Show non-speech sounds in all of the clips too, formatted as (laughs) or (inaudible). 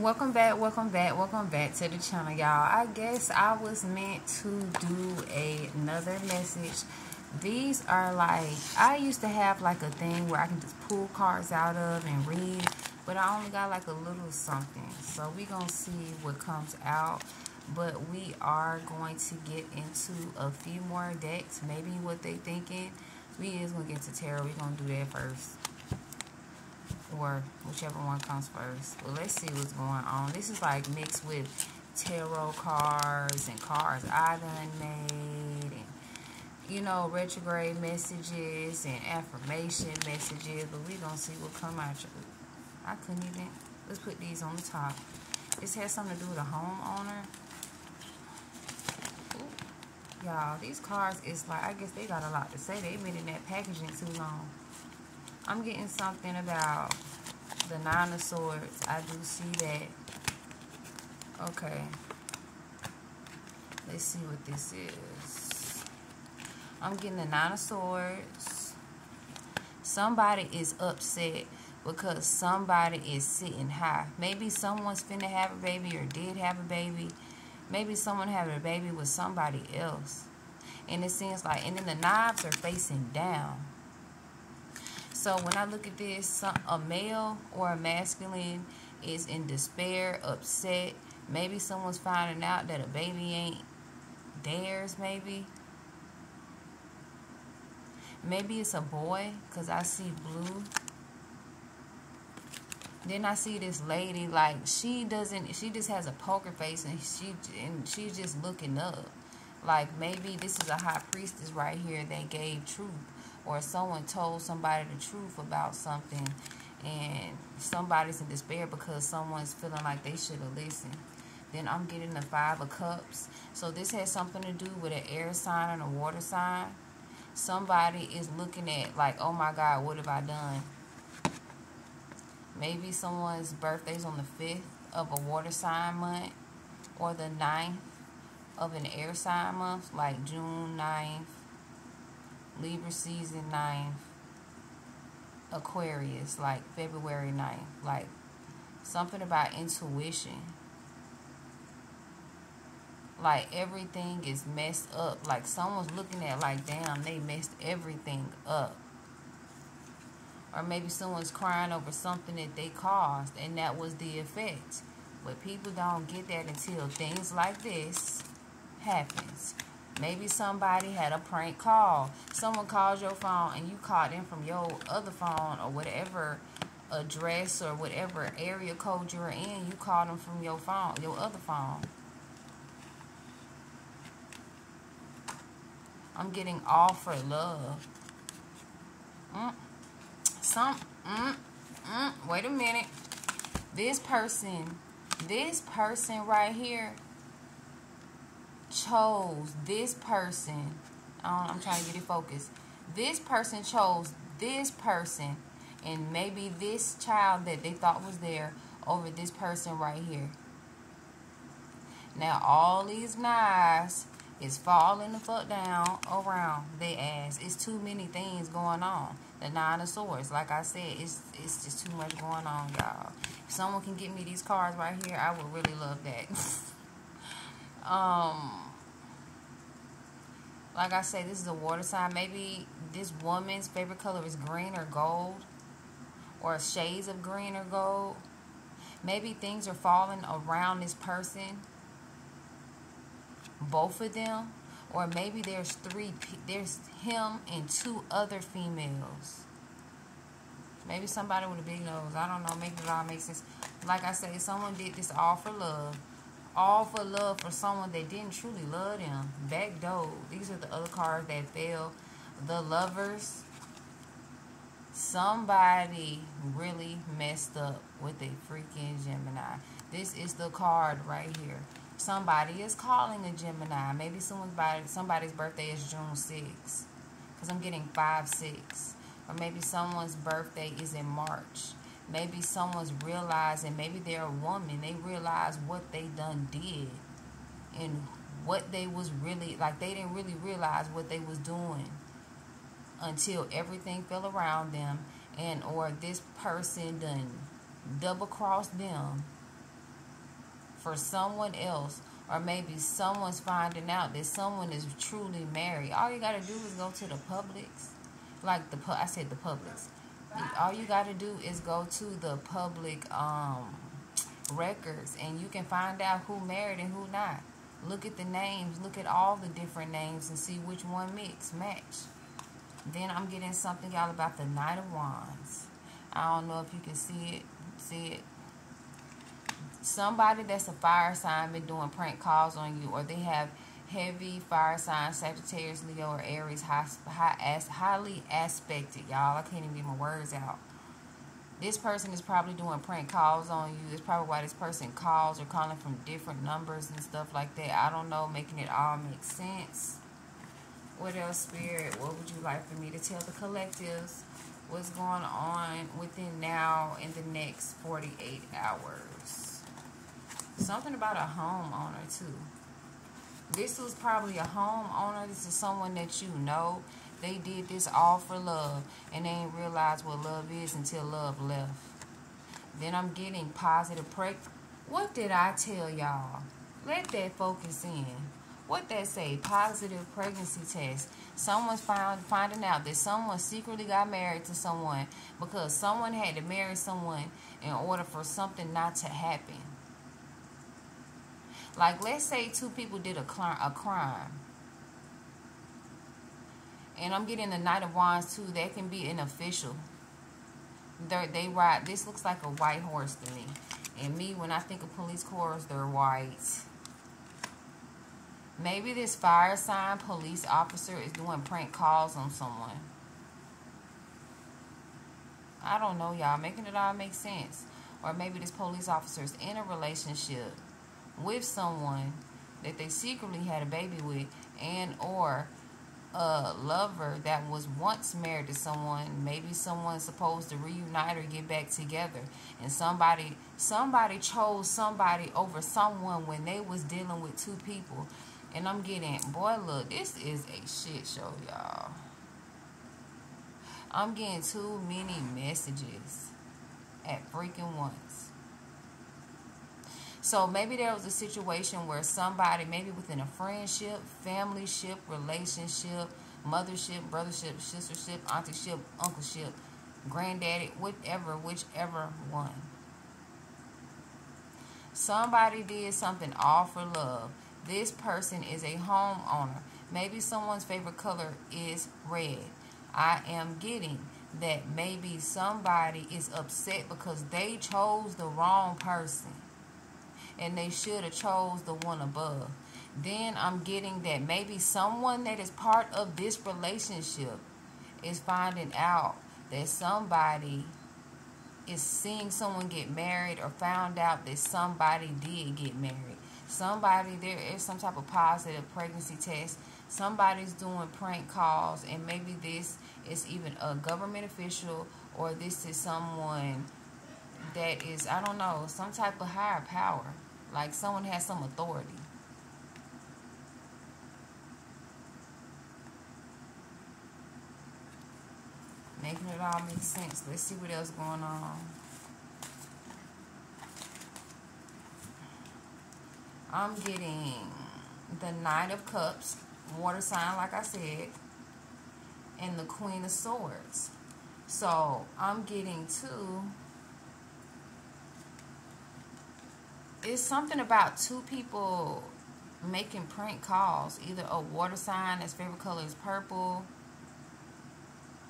welcome back welcome back welcome back to the channel y'all. I guess i was meant to do a, another message. These are like i used to have like a thing where i can just pull cards out of and read but i only got like a little something. So we gonna see what comes out but we are going to get into a few more decks maybe what they thinking. We is gonna get to tarot. We gonna do that first or whichever one comes first. Well, let's see what's going on. This is like mixed with tarot cards and cards I done made and you know retrograde messages and affirmation messages but we gonna see what come out I couldn't even let's put these on the top. This has something to do with a homeowner. Y'all these cards is like I guess they got a lot to say. They've been in that packaging too long I'm getting something about the Nine of Swords. I do see that. Okay. Let's see what this is. I'm getting the Nine of Swords. Somebody is upset because somebody is sitting high. Maybe someone's finna have a baby or did have a baby. Maybe someone having a baby with somebody else. And it seems like, and then the knives are facing down. So when I look at this, a male or a masculine is in despair, upset. Maybe someone's finding out that a baby ain't theirs, maybe. Maybe it's a boy, because I see blue. Then I see this lady, like, she doesn't, she just has a poker face, and she and she's just looking up. Like, maybe this is a high priestess right here that gave truth or someone told somebody the truth about something and somebody's in despair because someone's feeling like they should have listened. Then I'm getting the Five of Cups. So this has something to do with an air sign and a water sign. Somebody is looking at like, oh my God, what have I done? Maybe someone's birthday's on the 5th of a water sign month or the 9th of an air sign month, like June 9th, Libra season 9th, Aquarius, like February 9th. Like something about intuition. Like everything is messed up. Like someone's looking at like, damn, they messed everything up. Or maybe someone's crying over something that they caused and that was the effect. But people don't get that until things like this happens. Maybe somebody had a prank call. Someone called your phone and you called in from your other phone or whatever address or whatever area code you're in. You called them from your phone, your other phone. I'm getting all for love. Mm. Some, mm, mm, wait a minute. This person, this person right here chose this person. I'm trying to get it focused. This person chose this person and maybe this child that they thought was there over this person right here. Now all these knives is falling the fuck down around their ass. It's too many things going on. The nine of swords, like I said, it's it's just too much going on, y'all. If someone can get me these cards right here, I would really love that. (laughs) um like I say, this is a water sign. Maybe this woman's favorite color is green or gold. Or shades of green or gold. Maybe things are falling around this person. Both of them. Or maybe there's three. There's him and two other females. Maybe somebody with a big nose. I don't know. Maybe it all makes sense. Like I said, someone did this all for love all for love for someone that didn't truly love them. Back door. These are the other cards that fell. The lovers. Somebody really messed up with a freaking Gemini. This is the card right here. Somebody is calling a Gemini. Maybe someone's somebody's birthday is June 6th. Because I'm getting 5-6. Or maybe someone's birthday is in March maybe someone's realizing maybe they're a woman they realize what they done did and what they was really like they didn't really realize what they was doing until everything fell around them and or this person done double crossed them for someone else or maybe someone's finding out that someone is truly married. All you got to do is go to the Publix. Like the I said the Publix. All you got to do is go to the public um, records and you can find out who married and who not. Look at the names, look at all the different names and see which one mix, match. Then I'm getting something y'all about the Knight of Wands. I don't know if you can see it, see it. Somebody that's a fire sign been doing prank calls on you or they have heavy fire sign, Sagittarius, Leo, or Aries, high, high, as, highly aspected, y'all. I can't even get my words out. This person is probably doing prank calls on you. That's probably why this person calls or calling from different numbers and stuff like that. I don't know, making it all make sense. What else, Spirit? What would you like for me to tell the collectives? What's going on within now in the next 48 hours? Something about a homeowner, too. This was probably a homeowner. This is someone that you know they did this all for love, and they didn't realize what love is until love left. Then I'm getting positive preg. What did I tell y'all? Let that focus in. What that say? Positive pregnancy test. Someone's found finding out that someone secretly got married to someone because someone had to marry someone in order for something not to happen. Like let's say two people did a, a crime and I'm getting the Knight of Wands too. That can be an official. They're, they ride. This looks like a white horse to me. And me, when I think of police cars, they're white. Maybe this fire sign police officer is doing prank calls on someone. I don't know, y'all. Making it all make sense. Or maybe this police officer is in a relationship with someone that they secretly had a baby with and or a lover that was once married to someone maybe someone's supposed to reunite or get back together. And somebody somebody chose somebody over someone when they was dealing with two people. And i'm getting boy look this is a shit show y'all. I'm getting too many messages at freaking once so maybe there was a situation where somebody, maybe within a friendship, family ship, relationship, mothership, brothership, sistership, auntieship, uncleship, granddaddy, whatever, whichever one. Somebody did something all for love. This person is a homeowner. Maybe someone's favorite color is red. I am getting that maybe somebody is upset because they chose the wrong person and they should have chose the one above. Then I'm getting that maybe someone that is part of this relationship is finding out that somebody is seeing someone get married or found out that somebody did get married. Somebody, there is some type of positive pregnancy test. Somebody's doing prank calls, and maybe this is even a government official or this is someone that is, I don't know, some type of higher power. Like someone has some authority. Making it all make sense. Let's see what else going on. I'm getting the Knight of Cups, water sign, like I said, and the Queen of Swords. So I'm getting two it's something about two people making prank calls. Either a water sign, that's favorite color is purple.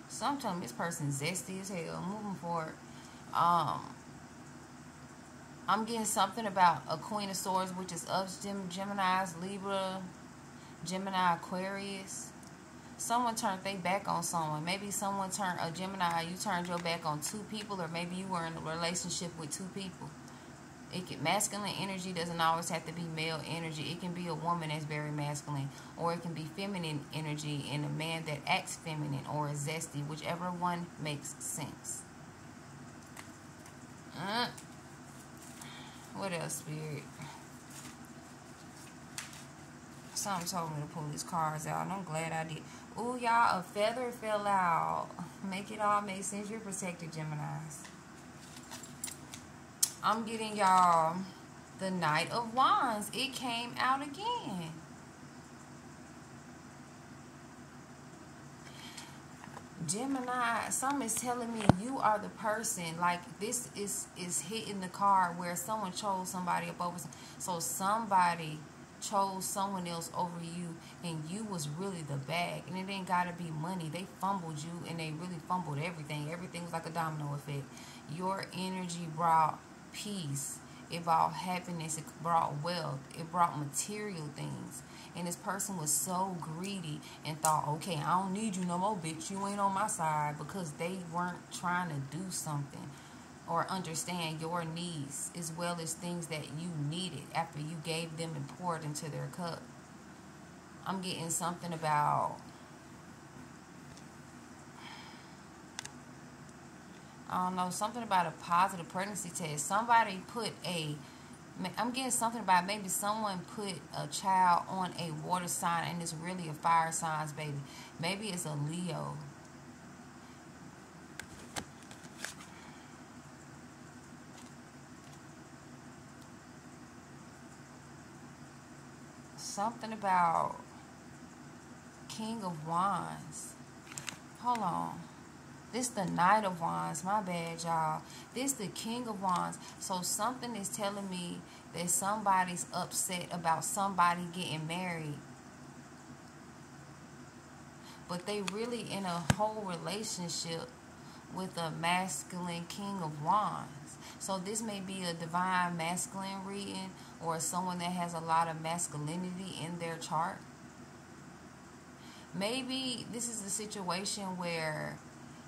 Sometimes this person's zesty as hell. Moving forward. Um, I'm getting something about a Queen of Swords, which is us, Gemini's, Libra, Gemini, Aquarius. Someone turned their back on someone. Maybe someone turned, a Gemini, you turned your back on two people, or maybe you were in a relationship with two people. It can, masculine energy doesn't always have to be male energy. It can be a woman that's very masculine, or it can be feminine energy in a man that acts feminine or is zesty, whichever one makes sense. Uh, what else, Spirit? Something told me to pull these cards out, and I'm glad I did. Ooh, y'all, a feather fell out. Make it all make sense. You're protected, Geminis. I'm getting y'all the Knight of Wands. It came out again. Gemini, something is telling me you are the person. Like this is is hitting the card where someone chose somebody up over. So somebody chose someone else over you, and you was really the bag. And it ain't gotta be money. They fumbled you, and they really fumbled everything. Everything was like a domino effect. Your energy brought peace. It brought happiness. It brought wealth. It brought material things and this person was so greedy and thought, okay, I don't need you no more, bitch. You ain't on my side because they weren't trying to do something or understand your needs as well as things that you needed after you gave them and poured into their cup. I'm getting something about I don't know, something about a positive pregnancy test. Somebody put a I'm getting something about maybe someone put a child on a water sign and it's really a fire signs baby. Maybe it's a Leo. Something about King of Wands. Hold on. This the Knight of Wands. My bad, y'all. This the King of Wands. So something is telling me that somebody's upset about somebody getting married. But they really in a whole relationship with a masculine King of Wands. So this may be a divine masculine reading or someone that has a lot of masculinity in their chart. Maybe this is a situation where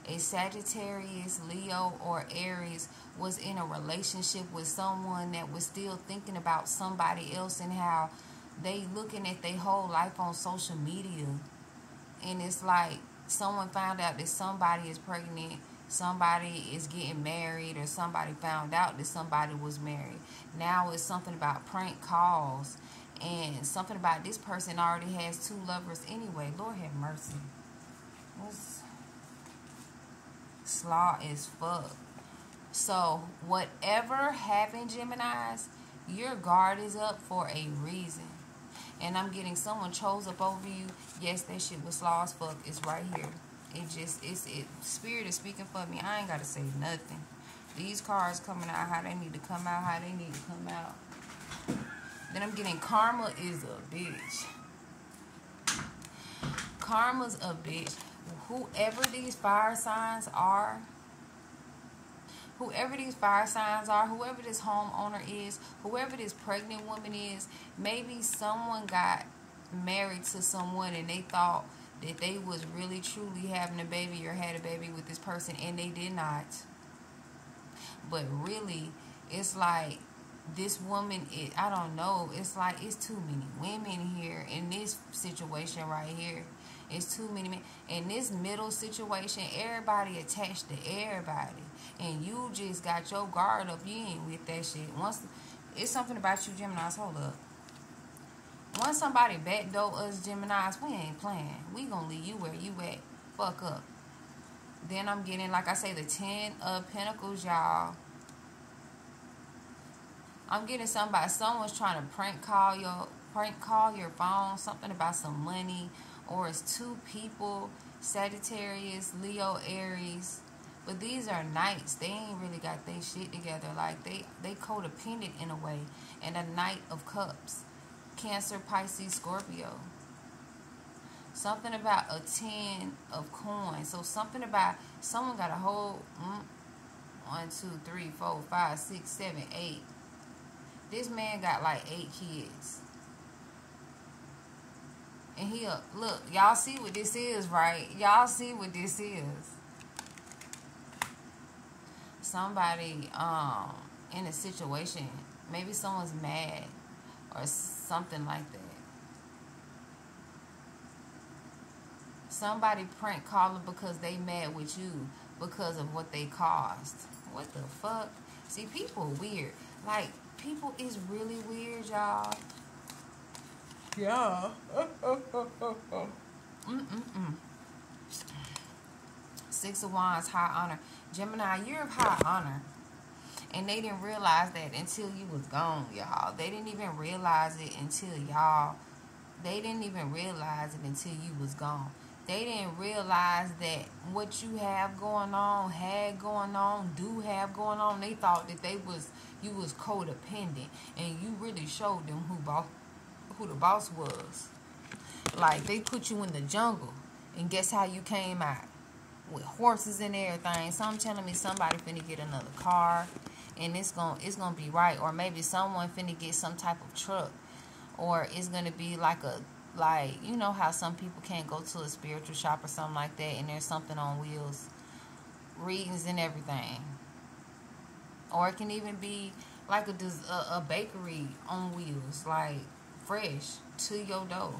a Sagittarius, Leo, or Aries was in a relationship with someone that was still thinking about somebody else and how they looking at their whole life on social media. And it's like someone found out that somebody is pregnant, somebody is getting married, or somebody found out that somebody was married. Now it's something about prank calls and something about this person already has two lovers anyway. Lord have mercy. What's slaw as fuck. So, whatever happened, Geminis, your guard is up for a reason. And I'm getting someone chose up over you. Yes, that shit was slaw as fuck. It's right here. It just, it's, it, spirit is speaking for me. I ain't got to say nothing. These cards coming out how they need to come out, how they need to come out. Then I'm getting karma is a bitch. Karma's a bitch whoever these fire signs are, whoever these fire signs are, whoever this homeowner is, whoever this pregnant woman is, maybe someone got married to someone and they thought that they was really truly having a baby or had a baby with this person and they did not. But really, it's like this woman, it, I don't know, it's like it's too many women here in this situation right here. It's too many men. In this middle situation, everybody attached to everybody. And you just got your guard up. You ain't with that shit. Once it's something about you, Geminis. Hold up. Once somebody backdoor us Geminis, we ain't playing. We gonna leave you where you at. Fuck up. Then I'm getting, like I say, the Ten of Pentacles, y'all. I'm getting somebody, someone's trying to prank call your prank call your phone, something about some money or it's two people, Sagittarius, Leo, Aries. But these are knights. They ain't really got their shit together. Like they they codependent in a way. And a knight of cups. Cancer, Pisces, Scorpio. Something about a ten of coins. So something about someone got a whole mm, one, two, three, four, five, six, seven, eight. This man got like eight kids. And he look, y'all see what this is, right? Y'all see what this is. Somebody um in a situation, maybe someone's mad or something like that. Somebody prank calling because they mad with you because of what they caused. What the fuck? See, people weird. Like, people is really weird, y'all. Yeah. Mm-mm-mm. (laughs) Six of Wands, high honor. Gemini, you're of high honor. And they didn't realize that until you was gone, y'all. They didn't even realize it until y'all. They didn't even realize it until you was gone. They didn't realize that what you have going on, had going on, do have going on. They thought that they was you was codependent, and you really showed them who boss, who the boss was. Like they put you in the jungle, and guess how you came out? With horses and everything. So I'm telling me somebody finna get another car and it's gonna it's gonna be right. Or maybe someone finna get some type of truck. Or it's gonna be like a like you know how some people can't go to a spiritual shop or something like that and there's something on wheels readings and everything. Or it can even be like a, a, a bakery on wheels. Like fresh to your door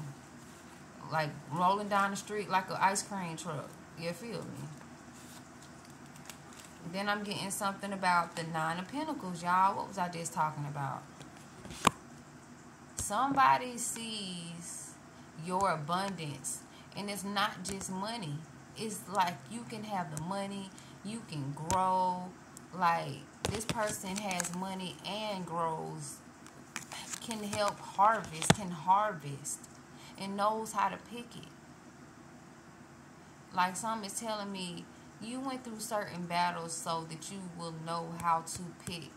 like rolling down the street like an ice cream truck you feel me then I'm getting something about the Nine of Pentacles, y'all. What was I just talking about? Somebody sees your abundance, and it's not just money. It's like you can have the money, you can grow. Like this person has money and grows, can help harvest, can harvest, and knows how to pick it. Like some is telling me you went through certain battles so that you will know how to pick.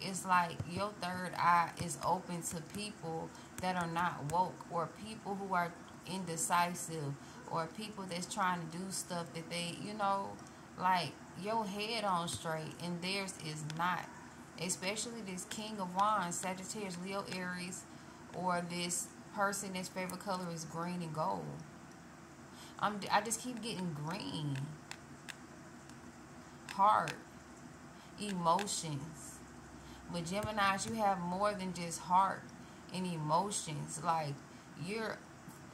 It's like your third eye is open to people that are not woke or people who are indecisive or people that's trying to do stuff that they, you know, like your head on straight and theirs is not. Especially this King of Wands, Sagittarius, Leo, Aries, or this person, his favorite color is green and gold. I'm, I just keep getting green heart, emotions. But Geminis, you have more than just heart and emotions. Like you're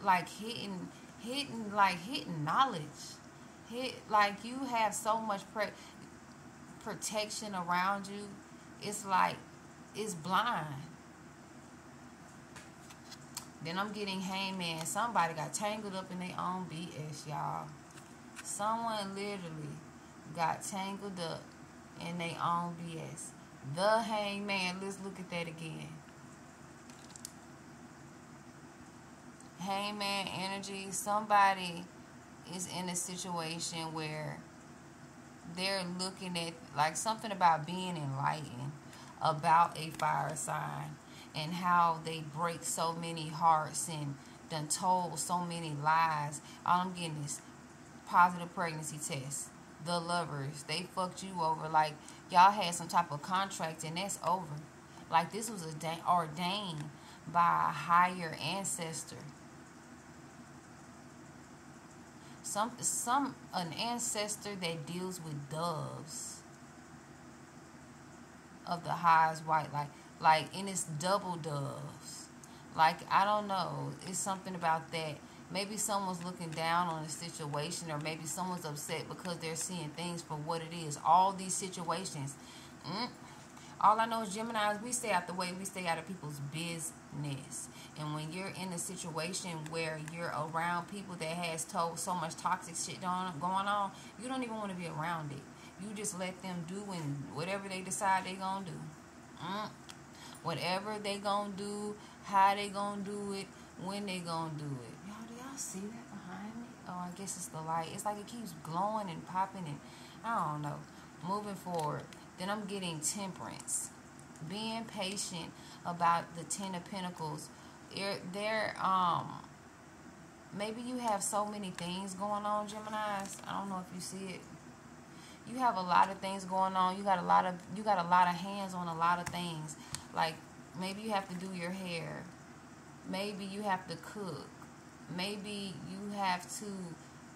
like hitting, hitting, like hitting knowledge. Hit like you have so much pre- protection around you. It's like it's blind. Then I'm getting hangman. Somebody got tangled up in their own BS, y'all. Someone literally got tangled up in their own BS. The hangman, let's look at that again. Hangman energy, somebody is in a situation where they're looking at like something about being enlightened about a fire sign and how they break so many hearts and done told so many lies. All I'm getting is positive pregnancy test the lovers. They fucked you over. Like y'all had some type of contract and that's over. Like this was ordained by a higher ancestor. Some some an ancestor that deals with doves of the highest white like like and it's double doves. Like I don't know. It's something about that maybe someone's looking down on a situation or maybe someone's upset because they're seeing things for what it is all these situations mm, all i know is gemini's we stay out the way we stay out of people's business and when you're in a situation where you're around people that has told so much toxic shit going on you don't even want to be around it you just let them do and whatever they decide they gonna do mm, whatever they gonna do how they gonna do it when they gonna do it y'all do y'all see that behind me? Oh, I guess it's the light. It's like it keeps glowing and popping and I don't know. Moving forward. Then I'm getting temperance. Being patient about the Ten of Pentacles. There, um, maybe you have so many things going on, Geminis. I don't know if you see it. You have a lot of things going on. You got a lot of you got a lot of hands on a lot of things. Like maybe you have to do your hair. Maybe you have to cook maybe you have to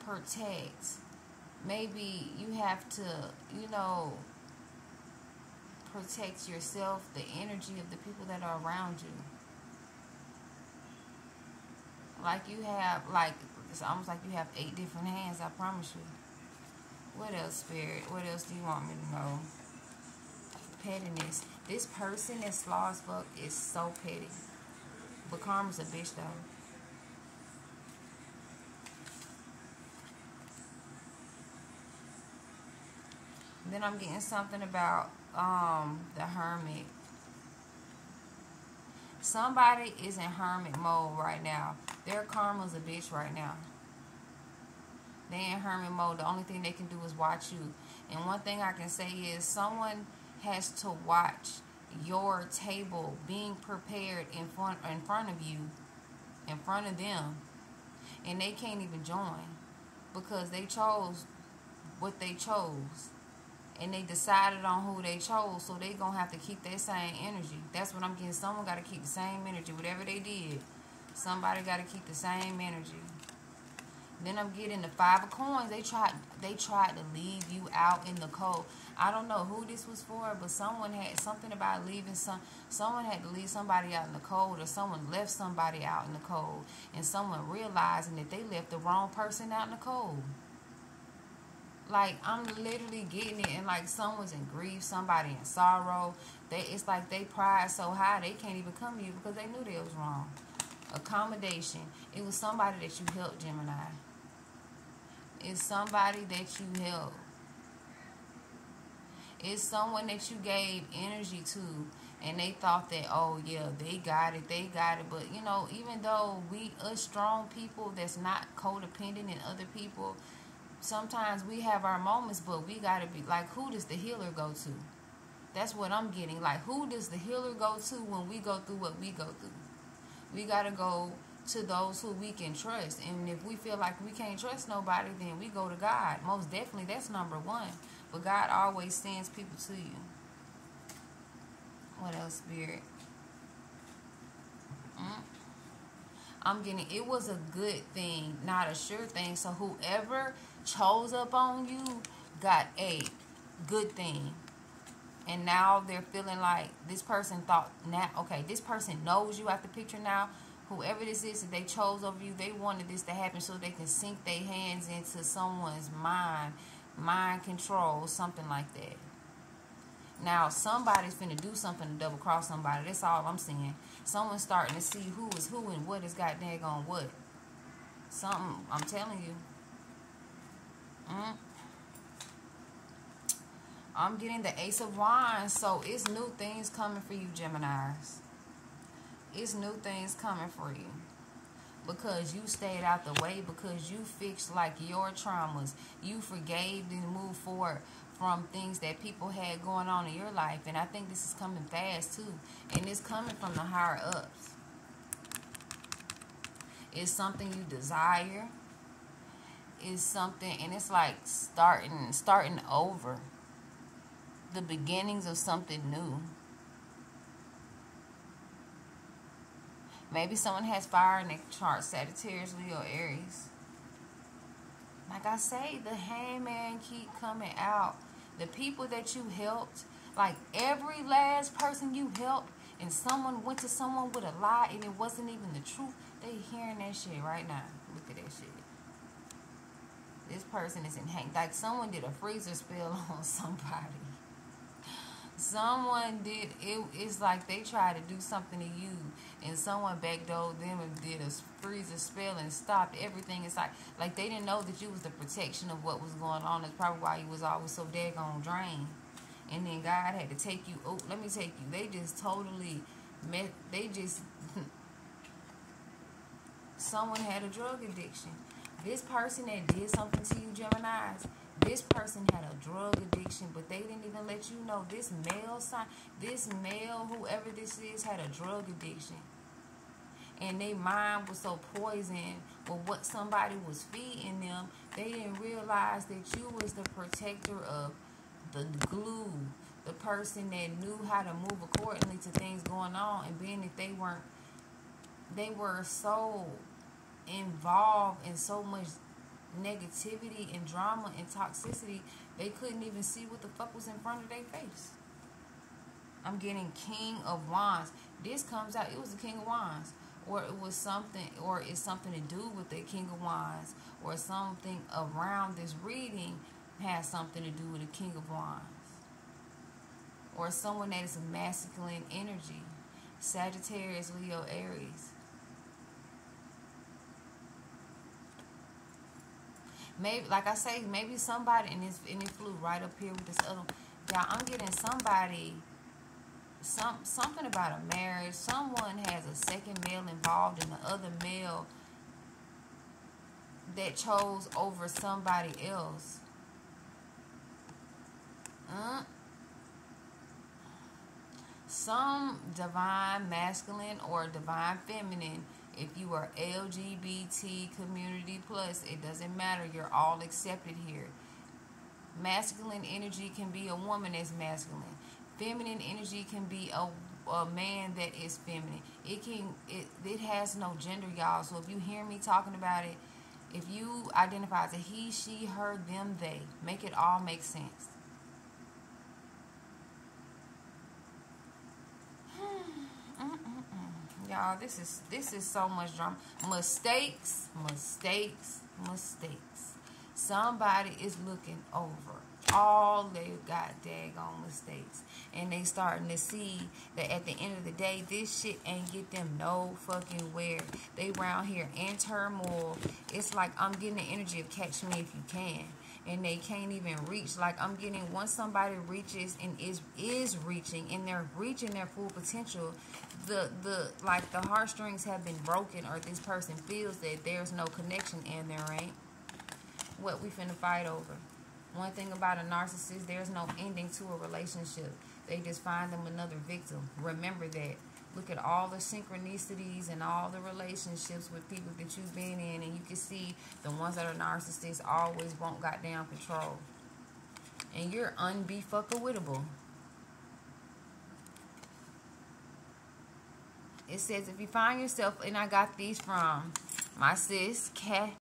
protect maybe you have to you know protect yourself the energy of the people that are around you. Like you have like it's almost like you have eight different hands i promise you. What else spirit? What else do you want me to know? Pettiness. This person that slow as fuck is so petty. But karma's a bitch though Then I'm getting something about um, the hermit. Somebody is in hermit mode right now. Their karma's a bitch right now. They in hermit mode. The only thing they can do is watch you. And one thing I can say is someone has to watch your table being prepared in front in front of you, in front of them, and they can't even join because they chose what they chose and they decided on who they chose so they gonna have to keep that same energy. That's what i'm getting. Someone got to keep the same energy. Whatever they did somebody got to keep the same energy. Then i'm getting the five of coins. They tried they tried to leave you out in the cold. I don't know who this was for but someone had something about leaving some someone had to leave somebody out in the cold or someone left somebody out in the cold and someone realizing that they left the wrong person out in the cold like I'm literally getting it, and like someone's in grief, somebody in sorrow. They it's like they pride so high they can't even come to you because they knew they was wrong. Accommodation. It was somebody that you helped, Gemini. It's somebody that you helped. It's someone that you gave energy to and they thought that oh yeah they got it they got it but you know even though we us strong people that's not codependent in other people sometimes we have our moments, but we got to be like, who does the healer go to? That's what I'm getting. Like, who does the healer go to when we go through what we go through? We got to go to those who we can trust. And if we feel like we can't trust nobody, then we go to God. Most definitely, that's number one. But God always sends people to you. What else, Spirit? Mm. I'm getting it was a good thing, not a sure thing. So whoever chose up on you got a good thing. And now they're feeling like this person thought now okay, this person knows you at the picture now. Whoever this is that they chose over you, they wanted this to happen so they can sink their hands into someone's mind, mind control, something like that. Now somebody's gonna do something to double cross somebody. That's all I'm seeing. Someone's starting to see who is who and what is got on what. Something I'm telling you. Mm. I'm getting the Ace of Wands, so it's new things coming for you, Geminis. It's new things coming for you. Because you stayed out the way, because you fixed like your traumas. You forgave and moved forward from things that people had going on in your life. And I think this is coming fast too. And it's coming from the higher ups. It's something you desire is something and it's like starting starting over. The beginnings of something new. Maybe someone has fire in their chart Sagittarius Leo Aries. Like I say the hangman keep coming out. The people that you helped like every last person you helped and someone went to someone with a lie and it wasn't even the truth they hearing that shit right now. Look at that shit this person is in hang. Like someone did a freezer spell (laughs) on somebody. Someone did it. It's like they tried to do something to you, and someone backdoored them and did a freezer spell and stopped everything. It's like like they didn't know that you was the protection of what was going on. That's probably why you was always so daggone drained. And then God had to take you. Oh, let me take you. They just totally met. They just (laughs) someone had a drug addiction this person that did something to you, Geminis, this person had a drug addiction, but they didn't even let you know. This male sign, this male, whoever this is, had a drug addiction. And their mind was so poisoned with what somebody was feeding them, they didn't realize that you was the protector of the glue, the person that knew how to move accordingly to things going on. And being that they weren't, they were so involved in so much negativity and drama and toxicity, they couldn't even see what the fuck was in front of their face. I'm getting King of Wands. This comes out, it was the King of Wands. Or it was something, or it's something to do with the King of Wands. Or something around this reading has something to do with the King of Wands. Or someone that is a masculine energy. Sagittarius, Leo, Aries. Maybe like I say, maybe somebody and this and it flew right up here with this other. Y'all, I'm getting somebody some something about a marriage. Someone has a second male involved in the other male that chose over somebody else. Uh, some divine masculine or divine feminine if you are lgbt community plus it doesn't matter. You're all accepted here. Masculine energy can be a woman that's masculine. Feminine energy can be a, a man that is feminine. It can it, it has no gender y'all. So if you hear me talking about it if you identify as a he she her them they make it all make sense y'all. This is this is so much drama. Mistakes mistakes mistakes. Somebody is looking over all they got daggone mistakes and they starting to see that at the end of the day this shit ain't get them no fucking where they round here in turmoil. It's like i'm getting the energy of catch me if you can and they can't even reach like i'm getting once somebody reaches and is is reaching and they're reaching their full potential the the like the heartstrings have been broken or this person feels that there's no connection and there ain't what we finna fight over one thing about a narcissist, there's no ending to a relationship. They just find them another victim. Remember that. Look at all the synchronicities and all the relationships with people that you've been in, and you can see the ones that are narcissists always want goddamn control. And you're unbefuckable. It says if you find yourself, and I got these from my sis, Cat.